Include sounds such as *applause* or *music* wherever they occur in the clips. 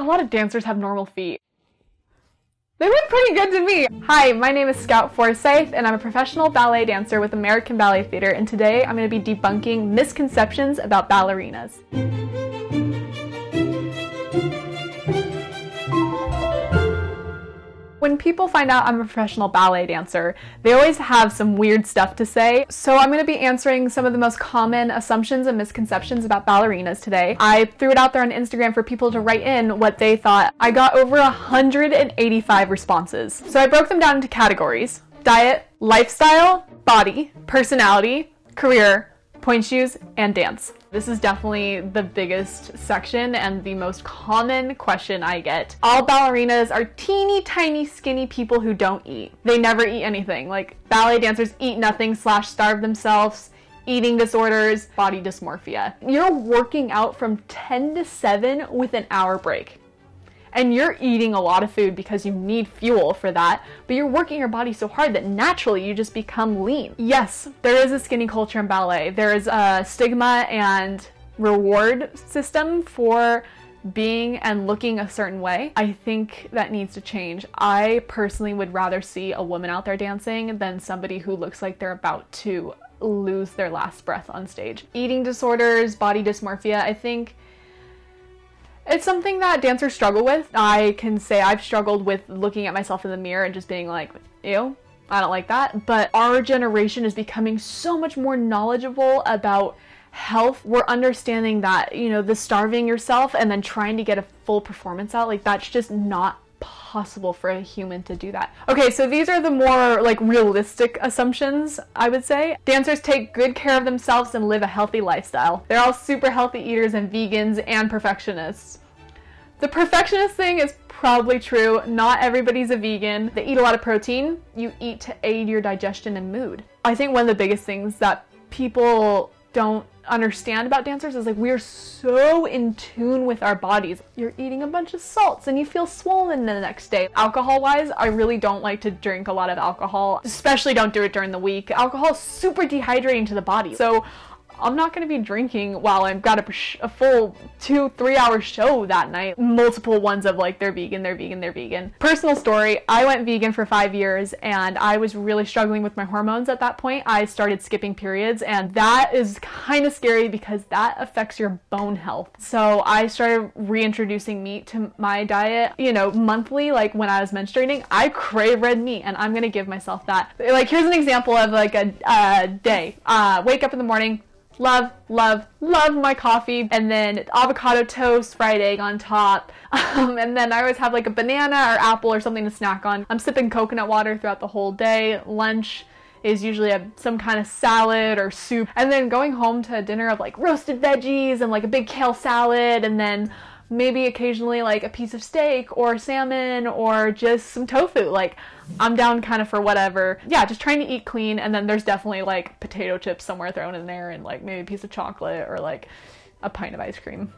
a lot of dancers have normal feet. They look pretty good to me. Hi, my name is Scout Forsythe, and I'm a professional ballet dancer with American Ballet Theatre, and today I'm going to be debunking misconceptions about ballerinas. When people find out I'm a professional ballet dancer, they always have some weird stuff to say. So I'm going to be answering some of the most common assumptions and misconceptions about ballerinas today. I threw it out there on Instagram for people to write in what they thought. I got over 185 responses. So I broke them down into categories. Diet, lifestyle, body, personality, career, pointe shoes, and dance. This is definitely the biggest section and the most common question I get. All ballerinas are teeny tiny skinny people who don't eat. They never eat anything. Like ballet dancers eat nothing slash starve themselves eating disorders, body dysmorphia. You're working out from 10 to 7 with an hour break and you're eating a lot of food because you need fuel for that, but you're working your body so hard that naturally you just become lean. Yes, there is a skinny culture in ballet. There is a stigma and reward system for being and looking a certain way. I think that needs to change. I personally would rather see a woman out there dancing than somebody who looks like they're about to lose their last breath on stage. Eating disorders, body dysmorphia, I think it's something that dancers struggle with. I can say I've struggled with looking at myself in the mirror and just being like, ew, I don't like that. But our generation is becoming so much more knowledgeable about health. We're understanding that, you know, the starving yourself and then trying to get a full performance out, like that's just not possible for a human to do that. Okay, so these are the more like realistic assumptions, I would say. Dancers take good care of themselves and live a healthy lifestyle. They're all super healthy eaters and vegans and perfectionists. The perfectionist thing is probably true. Not everybody's a vegan. They eat a lot of protein. You eat to aid your digestion and mood. I think one of the biggest things that people don't understand about dancers is like we're so in tune with our bodies. You're eating a bunch of salts and you feel swollen the next day. Alcohol wise, I really don't like to drink a lot of alcohol, especially don't do it during the week. Alcohol is super dehydrating to the body. So I'm not going to be drinking while I've got a, a, full two, three hour show that night. Multiple ones of like, they're vegan, they're vegan, they're vegan. Personal story I went vegan for five years and I was really struggling with my hormones at that point. I started skipping periods, and that is kind of scary because that affects your bone health. So I started reintroducing meat to my diet, you know, monthly, like when I was menstruating. I crave red meat, and I'm going to give myself that. Like, here's an example of like a, a day. Uh, wake up in the morning, love, love, love my coffee. And then avocado toast, fried egg on top. *laughs* Um, and then I always have like a banana or apple or something to snack on. I'm sipping coconut water throughout the whole day. Lunch is usually a, some kind of salad or soup. And then going home to a dinner of like roasted veggies and like a big kale salad. And then maybe occasionally like a piece of steak or salmon or just some tofu. Like, I'm down kind of for whatever. Yeah, just trying to eat clean. And then there's definitely like potato chips somewhere thrown in there and like maybe a piece of chocolate or like a pint of ice cream.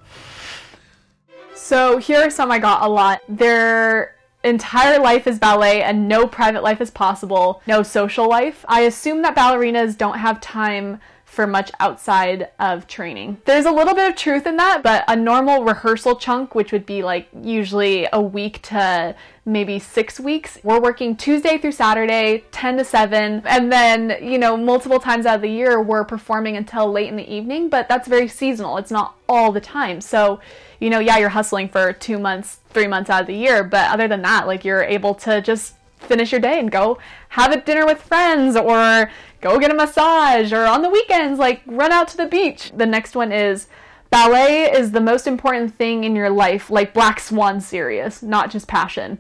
So here are some I got a lot. Their entire life is ballet and no private life is possible, no social life. I assume that ballerinas don't have time for much outside of training. There's a little bit of truth in that, but a normal rehearsal chunk, which would be like usually a week to maybe six weeks, we're working Tuesday through Saturday, 10 to 7, and then, you know, multiple times out of the year, we're performing until late in the evening, but that's very seasonal. It's not all the time. So, you know, yeah, you're hustling for two months, three months out of the year, but other than that, like you're able to just finish your day and go have a dinner with friends or go get a massage or on the weekends, like run out to the beach. The next one is ballet is the most important thing in your life, like Black Swan serious, not just passion.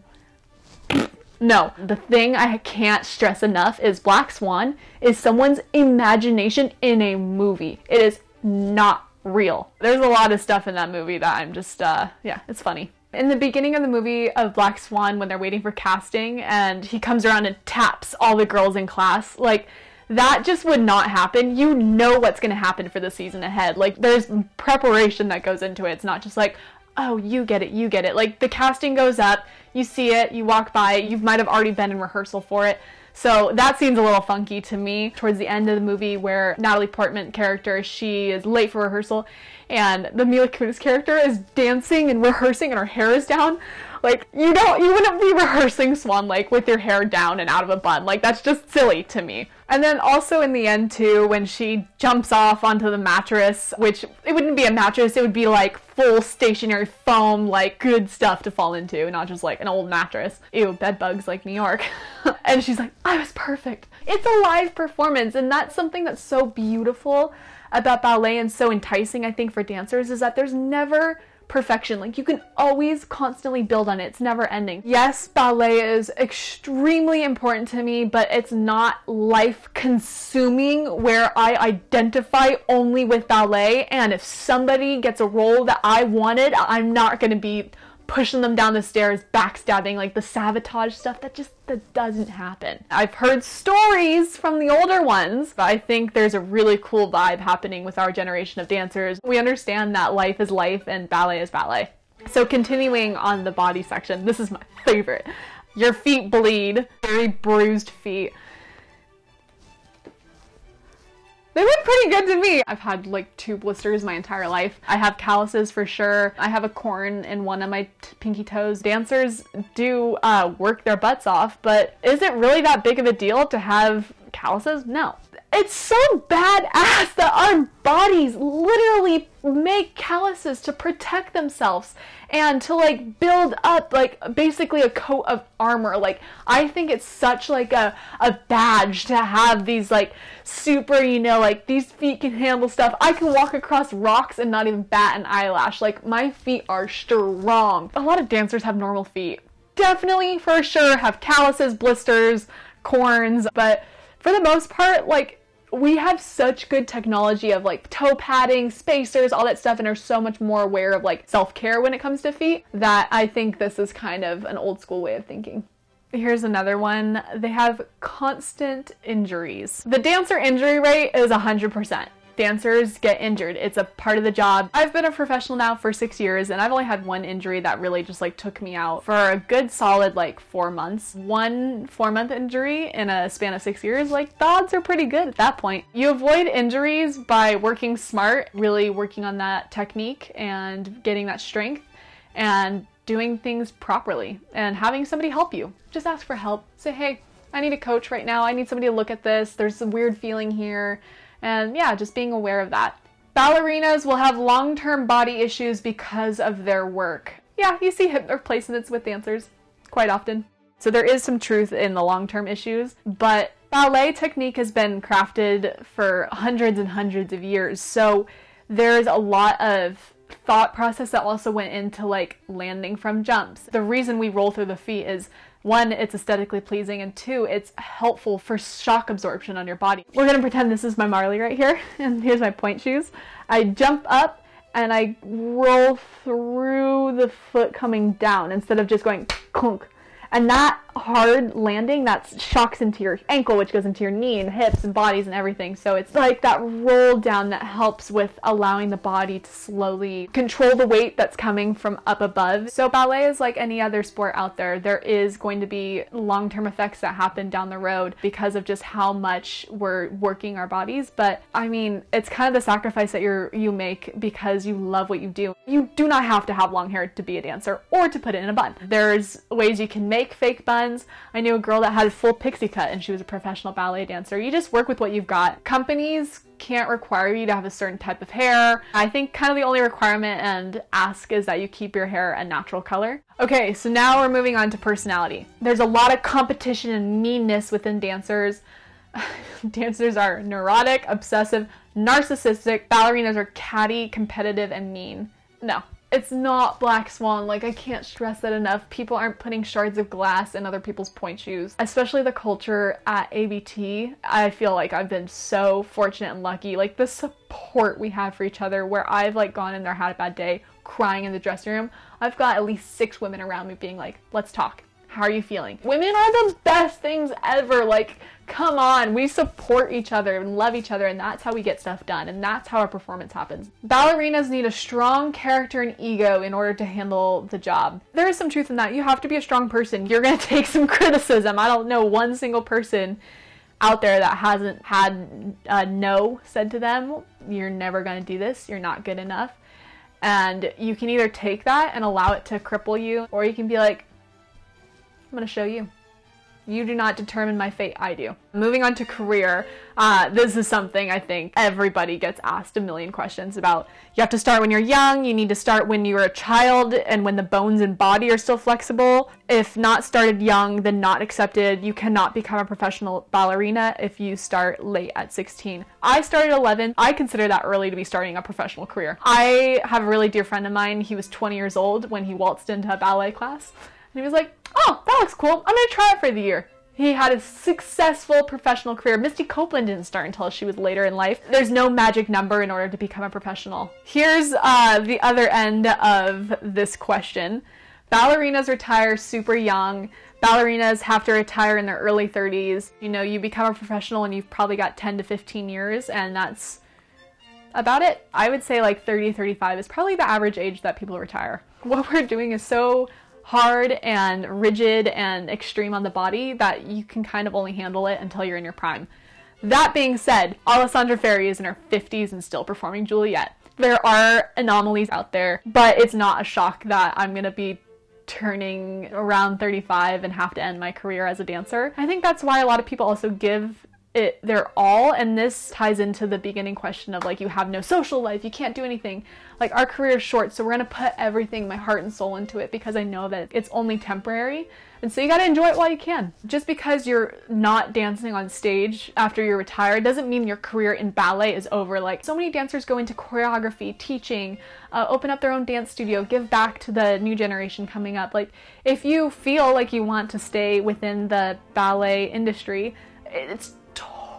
*clears throat* No, the thing I can't stress enough is Black Swan is someone's imagination in a movie. It is not real. There's a lot of stuff in that movie that I'm just, uh, yeah, it's funny. In the beginning of the movie of Black Swan, when they're waiting for casting and he comes around and taps all the girls in class, like, that just would not happen. You know what's going to happen for the season ahead. Like, there's preparation that goes into it. It's not just like, oh, you get it, you get it. Like, the casting goes up, you see it, you walk by, you might have already been in rehearsal for it. So that seems a little funky to me. Towards the end of the movie, where Natalie Portman character, she is late for rehearsal, and the Mila Kunis character is dancing and rehearsing, and her hair is down. Like you don't, you wouldn't be rehearsing Swan Lake with your hair down and out of a bun. Like that's just silly to me. And then also in the end too, when she jumps off onto the mattress, which it wouldn't be a mattress, it would be like full stationary foam, like good stuff to fall into, not just like an old mattress. Ew, bed bugs like New York. *laughs* and she's like, I was perfect. It's a live performance, and that's something that's so beautiful about ballet and so enticing, I think, for dancers is that there's never perfection. Like you can always constantly build on it. It's never ending. Yes, ballet is extremely important to me, but it's not life consuming where I identify only with ballet. And if somebody gets a role that I wanted, I'm not going to be pushing them down the stairs, backstabbing, like the sabotage stuff that just that doesn't happen. I've heard stories from the older ones, but I think there's a really cool vibe happening with our generation of dancers. We understand that life is life and ballet is ballet. So continuing on the body section, this is my favorite. Your feet bleed, very bruised feet. They look pretty good to me. I've had like two blisters my entire life. I have calluses for sure. I have a corn in one of my pinky toes. Dancers do uh, work their butts off, but is it really that big of a deal to have calluses? No. It's so badass that our bodies literally make calluses to protect themselves and to like build up like basically a coat of armor. Like I think it's such like a, a badge to have these like super, you know, like these feet can handle stuff. I can walk across rocks and not even bat an eyelash. Like my feet are strong. A lot of dancers have normal feet. Definitely for sure have calluses, blisters, corns, but for the most part, like we have such good technology of like toe padding, spacers, all that stuff, and are so much more aware of like self care when it comes to feet that I think this is kind of an old school way of thinking. Here's another one. They have constant injuries. The dancer injury rate is 100% dancers get injured. It's a part of the job. I've been a professional now for six years and I've only had one injury that really just like took me out for a good solid like four months. One four month injury in a span of six years, like the odds are pretty good at that point. You avoid injuries by working smart, really working on that technique and getting that strength and doing things properly and having somebody help you. Just ask for help. Say, hey, I need a coach right now. I need somebody to look at this. There's a weird feeling here. And yeah, just being aware of that. Ballerinas will have long term body issues because of their work. Yeah, you see hip replacements with dancers quite often. So there is some truth in the long term issues, but ballet technique has been crafted for hundreds and hundreds of years. So there's a lot of thought process that also went into like landing from jumps. The reason we roll through the feet is one, it's aesthetically pleasing, and two, it's helpful for shock absorption on your body. We're gonna pretend this is my Marley right here, *laughs* and here's my pointe shoes. I jump up and I roll through the foot coming down instead of just going clunk and that hard landing that shocks into your ankle, which goes into your knee and hips and bodies and everything. So it's like that roll down that helps with allowing the body to slowly control the weight that's coming from up above. So ballet is like any other sport out there. There is going to be long term effects that happen down the road because of just how much we're working our bodies. But I mean, it's kind of the sacrifice that you you make because you love what you do. You do not have to have long hair to be a dancer or to put it in a bun. There's ways you can make make fake buns. I knew a girl that had a full pixie cut and she was a professional ballet dancer. You just work with what you've got. Companies can't require you to have a certain type of hair. I think kind of the only requirement and ask is that you keep your hair a natural color. Okay, so now we're moving on to personality. There's a lot of competition and meanness within dancers. *laughs* dancers are neurotic, obsessive, narcissistic. Ballerinas are catty, competitive, and mean. No, it's not Black Swan. Like, I can't stress that enough. People aren't putting shards of glass in other people's pointe shoes. Especially the culture at ABT. I feel like I've been so fortunate and lucky. Like, the support we have for each other, where I've, like, gone in there, had a bad day, crying in the dressing room. I've got at least six women around me being like, let's talk How are you feeling? Women are the best things ever. Like, come on, we support each other and love each other, and that's how we get stuff done, and that's how our performance happens. Ballerinas need a strong character and ego in order to handle the job. There is some truth in that. You have to be a strong person. You're gonna *laughs* take some criticism. I don't know one single person out there that hasn't had a no said to them. You're never gonna do this, you're not good enough. And you can either take that and allow it to cripple you, or you can be like, I'm gonna show you. You do not determine my fate, I do. Moving on to career, uh, this is something I think everybody gets asked a million questions about. You have to start when you're young, you need to start when you're a child and when the bones and body are still flexible. If not started young, then not accepted. You cannot become a professional ballerina if you start late at 16. I started 11. I consider that early to be starting a professional career. I have a really dear friend of mine. He was 20 years old when he waltzed into a ballet class. And he was like, oh, that looks cool. I'm going to try it for the year. He had a successful professional career. Misty Copeland didn't start until she was later in life. There's no magic number in order to become a professional. Here's uh, the other end of this question. Ballerinas retire super young. Ballerinas have to retire in their early 30s. You know, you become a professional and you've probably got 10 to 15 years, and that's about it. I would say like 30, 35 is probably the average age that people retire. What we're doing is so hard and rigid and extreme on the body that you can kind of only handle it until you're in your prime. That being said, Alessandra Ferri is in her 50s and still performing Juliet. There are anomalies out there, but it's not a shock that I'm gonna be turning around 35 and have to end my career as a dancer. I think that's why a lot of people also give it their all and this ties into the beginning question of like you have no social life you can't do anything. Like our career is short so we're to put everything my heart and soul into it because i know that it's only temporary. And so you got to enjoy it while you can. Just because you're not dancing on stage after you're retired doesn't mean your career in ballet is over. Like so many dancers go into choreography teaching uh, open up their own dance studio give back to the new generation coming up. Like if you feel like you want to stay within the ballet industry it's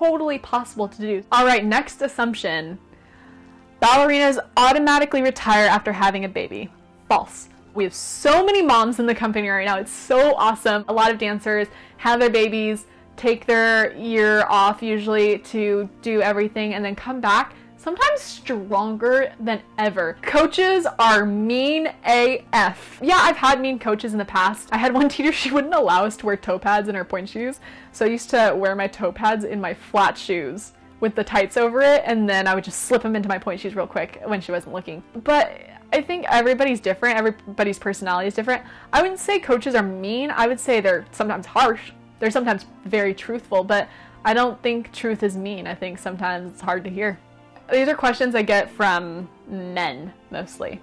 totally possible to do. All right, next assumption. Ballerinas automatically retire after having a baby. False. We have so many moms in the company right now. It's so awesome. A lot of dancers have their babies, take their year off usually to do everything, and then come back sometimes stronger than ever. Coaches are mean AF. Yeah, I've had mean coaches in the past. I had one *laughs* teacher, she wouldn't allow us to wear toe pads in our pointe shoes. So I used to wear my toe pads in my flat shoes with the tights over it, and then I would just slip them into my pointe shoes real quick when she wasn't looking. But I think everybody's different, everybody's personality is different. I wouldn't say coaches are mean, I would say they're sometimes harsh. They're sometimes very truthful, but I don't think truth is mean. I think sometimes it's hard to hear. These are questions I get from men mostly.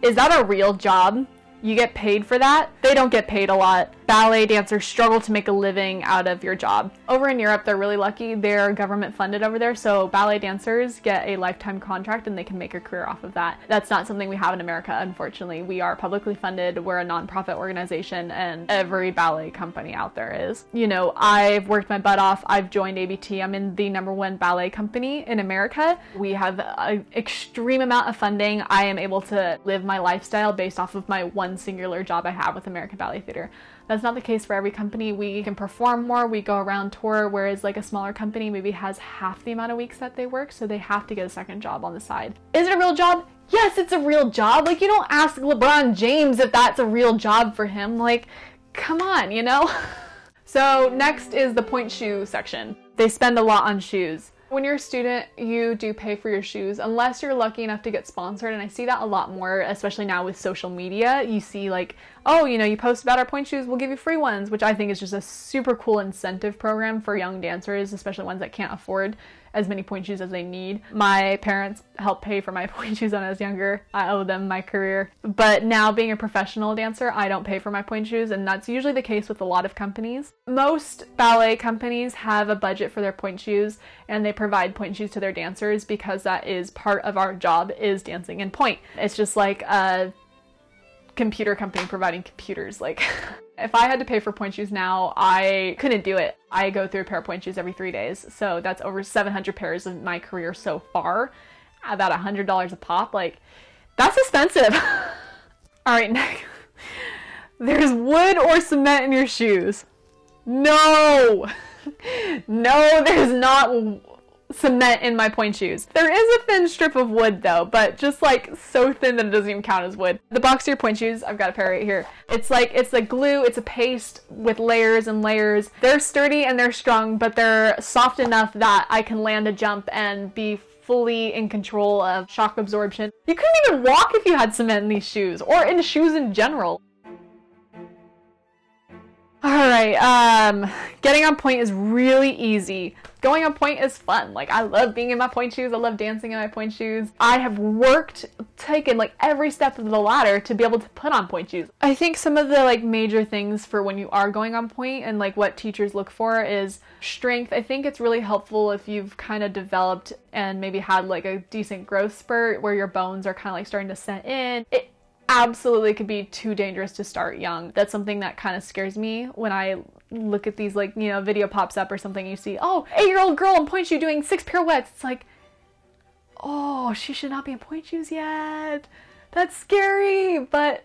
Is that a real job? You get paid for that? They don't get paid a lot ballet dancers struggle to make a living out of your job. Over in Europe, they're really lucky. They're government funded over there, so ballet dancers get a lifetime contract and they can make a career off of that. That's not something we have in America, unfortunately. We are publicly funded, we're a nonprofit organization, and every ballet company out there is. You know, I've worked my butt off. I've joined ABT. I'm in the number one ballet company in America. We have an extreme amount of funding. I am able to live my lifestyle based off of my one singular job I have with American Ballet Theatre. That's not the case for every company. We can perform more, we go around tour, whereas like a smaller company maybe has half the amount of weeks that they work, so they have to get a second job on the side. Is it a real job? Yes, it's a real job. Like you don't ask LeBron James if that's a real job for him. Like, come on, you know? *laughs* so next is the pointe shoe section. They spend a lot on shoes. When you're a student, you do pay for your shoes unless you're lucky enough to get sponsored. And I see that a lot more, especially now with social media. You see, like, oh, you know, you post about our pointe shoes, we'll give you free ones, which I think is just a super cool incentive program for young dancers, especially ones that can't afford as many pointe shoes as they need. My parents helped pay for my *laughs* pointe shoes when I was younger. I owe them my career. But now being a professional dancer, I don't pay for my pointe shoes, and that's usually the case with a lot of companies. Most ballet companies have a budget for their pointe shoes and they provide pointe shoes to their dancers because that is part of our job is dancing in pointe. It's just like a computer company providing computers like *laughs* If I had to pay for pointe shoes now, I couldn't do it. I go through a pair of pointe shoes every three days. So that's over 700 pairs of my career so far. About $100 a pop. Like, that's expensive. *laughs* All right, next. *laughs* There's wood or cement in your shoes. No! *laughs* no, there's not cement in my pointe shoes. There is a thin strip of wood though, but just like so thin that it doesn't even count as wood. The Boxster pointe shoes, I've got a pair right here. It's like, it's a glue, it's a paste with layers and layers. They're sturdy and they're strong, but they're soft enough that I can land a jump and be fully in control of shock absorption. You couldn't even walk if you had cement in these shoes, or in shoes in general. Alright, um, getting on pointe is really easy. Going on pointe is fun. Like, I love being in my pointe shoes. I love dancing in my pointe shoes. I have worked, taken like every step of the ladder to be able to put on pointe shoes. I think some of the like major things for when you are going on pointe and like what teachers look for is strength. I think it's really helpful if you've kind of developed and maybe had like a decent growth spurt where your bones are kind of like starting to set in. It absolutely could be too dangerous to start young. That's something that kind of scares me when I look at these like, you know, video pops up or something you see, oh, eight-year-old girl in pointe shoe doing six pirouettes. It's like, oh, she should not be in pointe shoes yet. That's scary, but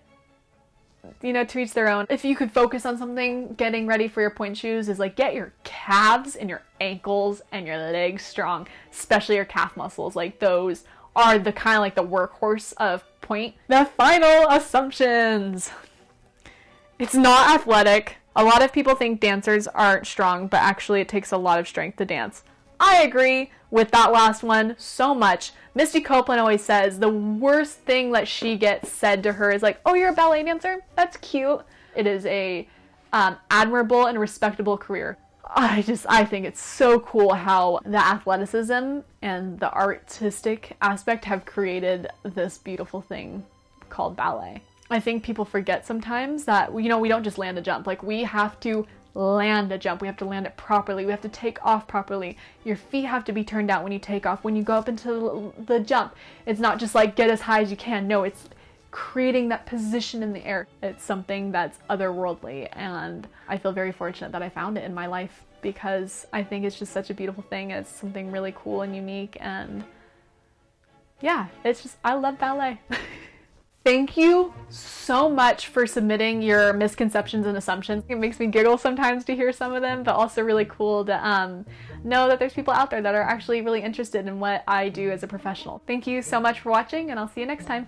you know, to each their own. If you could focus on something, getting ready for your pointe shoes is like get your calves and your ankles and your legs strong, especially your calf muscles. Like those are the kind of like the workhorse of pointe. The final assumptions. It's not athletic. A lot of people think dancers aren't strong, but actually it takes a lot of strength to dance. I agree with that last one so much. Misty Copeland always says the worst thing that she gets said to her is like, "Oh, you're a ballet dancer? That's cute." It is a um, admirable and respectable career. I just I think it's so cool how the athleticism and the artistic aspect have created this beautiful thing called ballet. I think people forget sometimes that you know we don't just land a jump. Like we have to land a jump. We have to land it properly. We have to take off properly. Your feet have to be turned out when you take off. When you go up into the jump, it's not just like get as high as you can. No, it's creating that position in the air. It's something that's otherworldly, and I feel very fortunate that I found it in my life because I think it's just such a beautiful thing. It's something really cool and unique, and yeah, it's just, I love ballet. *laughs* Thank you so much for submitting your misconceptions and assumptions. It makes me giggle sometimes to hear some of them, but also really cool to um, know that there's people out there that are actually really interested in what I do as a professional. Thank you so much for watching, and I'll see you next time.